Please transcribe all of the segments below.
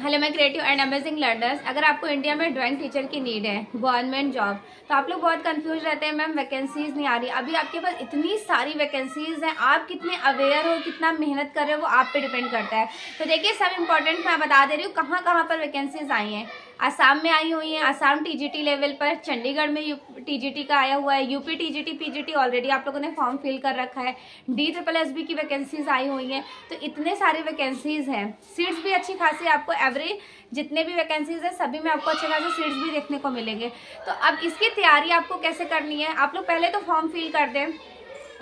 Hello मैं creative and amazing learners अगर आपको इंडिया में ड्राइंग टीचर की नीड है गवर्नमेंट जॉब तो आप लोग बहुत कंफ्यूज रहते हैं मैम वैकेंसीज नहीं आ रही। अभी आपके पास इतनी सारी वैकेंसीज हैं, आप कितने अवेयर हो, कितना मेहनत कर रहे हो, वो आप पे डिपेंड करता है। तो देखिए, सब इंपॉर्टेंट मैं बता दे रही हूँ कहाँ कहाँ पर वैकेंसीज आई हैं। आसाम में आई हुई हैं। आसाम टीजीटी लेवल पर, चंडीगढ़ में टीजीटी का आया हुआ है। यूपी टीजीटी पीजीटी ऑलरेडी आप लोगों ने फॉर्म फिल कर रखा है। डी ट्रिपल एस बी की वैकेंसीज आई हुई हैं। तो इतने सारे वैकेंसीज हैं। सीट्स भी अच्छी खासी आपको एवरेज जितने भी वैकेंसीज हैं, सभी में आपको अच्छे खासे सीट्स भी देखने को मिलेंगे। तो अब इसकी तैयारी आपको कैसे करनी है? आप लोग पहले तो फॉर्म फिल कर दें।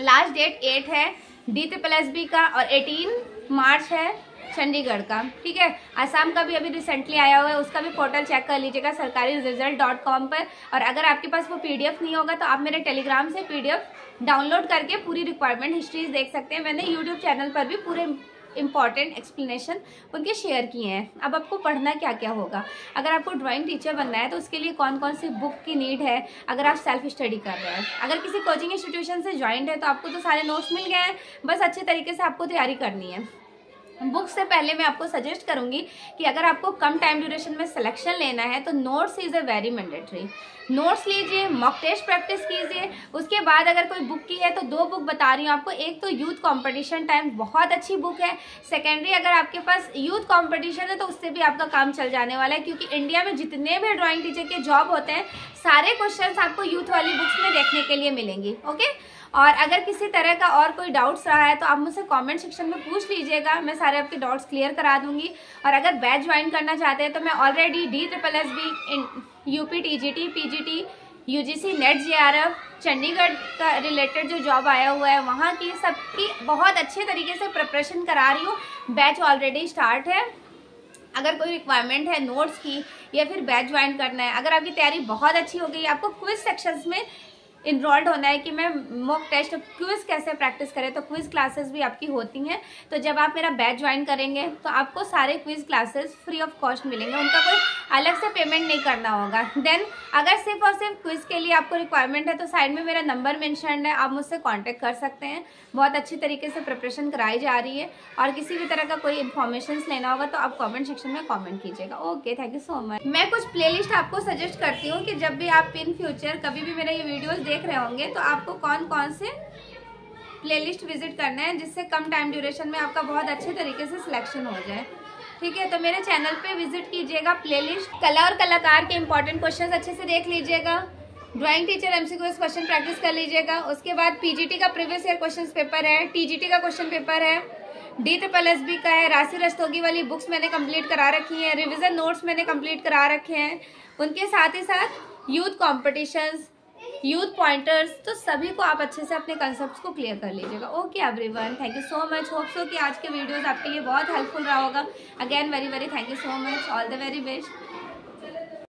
लास्ट डेट एट है। डी ट्रिपल एस बी का और एटीन मार्च है। चंडीगढ़ का, ठीक है? आसाम का भी अभी रिसेंटली आया हुआ है, उसका भी पोर्टल चेक कर लीजिएगा, सरकारी रिज़ल्ट डॉट कॉम पर। और अगर आपके पास वो पीडीएफ नहीं होगा तो आप मेरे टेलीग्राम से पीडीएफ डाउनलोड करके पूरी रिक्वायरमेंट हिस्ट्रीज देख सकते हैं। मैंने यूट्यूब चैनल पर भी पूरे इंपॉर्टेंट एक्सप्लेनेशन उनके शेयर किए हैं। अब आपको पढ़ना क्या क्या होगा? अगर आपको ड्राइंग टीचर बनना है तो उसके लिए कौन कौन सी बुक की नीड है? अगर आप सेल्फ स्टडी कर रहे हैं। अगर किसी कोचिंग इंस्टीट्यूशन से ज्वाइंट है तो आपको तो सारे नोट्स मिल गए हैं। बस अच्छे तरीके से आपको तैयारी करनी है। बुक से पहले मैं आपको सजेस्ट करूँगी कि अगर आपको कम टाइम ड्यूरेशन में सिलेक्शन लेना है तो notes is a very mandatory notes लीजिए मॉक टेस्ट प्रैक्टिस कीजिए, उसके बाद अगर कोई बुक की है तो दो बुक बता रही हूँ आपको। एक तो यूथ कंपटीशन टाइम बहुत अच्छी बुक है। सेकेंडरी अगर आपके पास यूथ कंपटीशन है तो उससे भी आपका काम चल जाने वाला है, क्योंकि इंडिया में जितने भी ड्राइंग टीचर के जॉब होते हैं, सारे क्वेश्चन आपको यूथ वाली बुक्स में देखने के लिए मिलेंगी ओके और अगर किसी तरह का और कोई डाउट्स रहा है तो आप मुझसे कमेंट सेक्शन में पूछ लीजिएगा, मैं सारे आपके डाउट्स क्लियर करा दूँगी। और अगर बैच ज्वाइन करना चाहते हैं तो मैं already D triple S B UP T G T P G T U G C NET J R F Chandigarh का रिलेटेड जो जॉब आया हुआ है, वहाँ की सबकी बहुत अच्छे तरीके से प्रिपरेशन करा रही हूँ। बैच ऑलरेडी स्टार्ट है। अगर कोई रिक्वायरमेंट है नोट्स की, या फिर बैच ज्वाइन करना है, अगर आपकी तैयारी बहुत अच्छी हो गई, आपको क्विज सेक्शंस में इनरोल्ड होना है कि मैं मॉक टेस्ट क्विज कैसे प्रैक्टिस करें तो क्विज क्लासेस भी आपकी होती हैं। तो जब आप मेरा बैच ज्वाइन करेंगे तो आपको सारे quiz classes free of cost मिलेंगे। उनका कोई अलग से पेमेंट नहीं करना होगा। देन अगर सिर्फ़ और सिर्फ़ क्विज के लिए आपको रिक्वायरमेंट है तो साइड में मेरा नंबर मैंशन है, आप मुझसे कॉन्टेक्ट कर सकते हैं। बहुत अच्छी तरीके से प्रिपरेशन कराई जा रही है। और किसी भी तरह का कोई इन्फॉर्मेशन लेना होगा तो आप कॉमेंट सेक्शन में कॉमेंट कीजिएगा। Okay thank you so much मैं कुछ प्ले आपको सजेस्ट करती हूँ कि जब भी आप इन फ्यूचर कभी भी मेरा ये वीडियोज़ देख रहे होंगे तो आपको कौन कौन से प्लेलिस्ट विज़िट करना है जिससे कम टाइम ड्यूरेशन में आपका बहुत अच्छे तरीके से सिलेक्शन हो जाए। ठीक है तो मेरे चैनल पे विज़िट कीजिएगा प्लेलिस्ट कला और कलाकार के इंपॉर्टेंट क्वेश्चंस अच्छे से देख लीजिएगा। Drawing teacher MCQ question practice कर लीजिएगा। उसके बाद पीजीटी का प्रीवियस ईयर क्वेश्चन पेपर है टीजीटी का क्वेश्चन पेपर है डी ट्रिपल एस बी का है राशि रस्तोगी वाली बुक्स मैंने कंप्लीट करा रखी हैं रिविजन नोट्स मैंने कंप्लीट करा रखे हैं। उनके साथ ही साथ यूथ कॉम्पिटिशन्स यूथ पॉइंटर्स तो सभी को आप अच्छे से अपने कंसेप्ट को क्लियर कर लीजिएगा। Okay everyone thank you so much hope so कि आज के वीडियोज़ आपके लिए बहुत हेल्पफुल रहा होगा। Again very very thank you so much all the very best